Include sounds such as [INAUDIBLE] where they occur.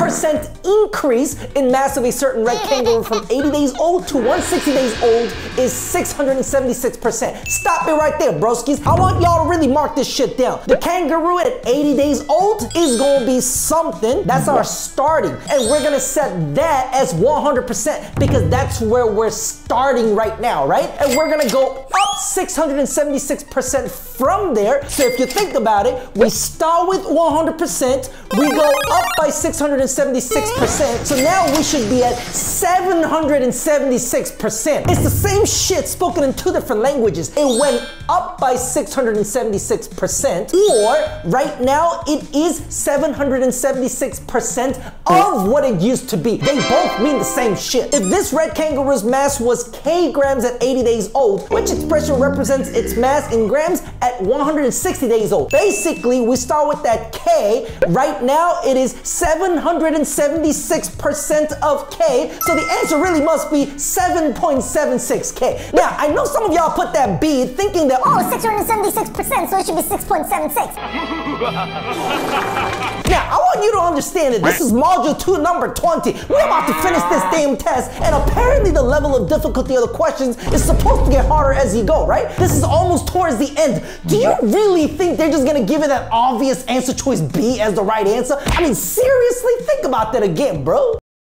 100% increase in mass of a certain red [LAUGHS] kangaroo from 80 days old to 160 days old is 676%. Stop it right there, broskies. I want y'all to really mark this shit down. The kangaroo at 80 days old is gonna be something. That's our starting. And we're gonna set that as 100% because that's where we're starting right now, right? And we're gonna go up 676% from there. So if you think about it, we start with 100%, we go up by 676%. So now we should be at 776%. It's the same shit spoken in two different languages. It went up by 676%, or right now it is 776% of what it used to be. They both mean the same shit. If this red kangaroo's mass was k grams at 80 days old, which expression represents its mass in grams at 160 days old? Basically, we start with that k. Right now, it is 776% of k, so the answer really must be 7.76k. Now, I know some of y'all put that b thinking that, Oh, 676%, so it should be 6.76. [LAUGHS] Now, You to understand it. this is module two, number 20. We're about to finish this damn test, and apparently the level of difficulty of the questions is supposed to get harder as you go, right? This is almost towards the end. Do you really think they're just gonna give it that obvious answer choice B as the right answer? I mean, seriously, think about that again, bro.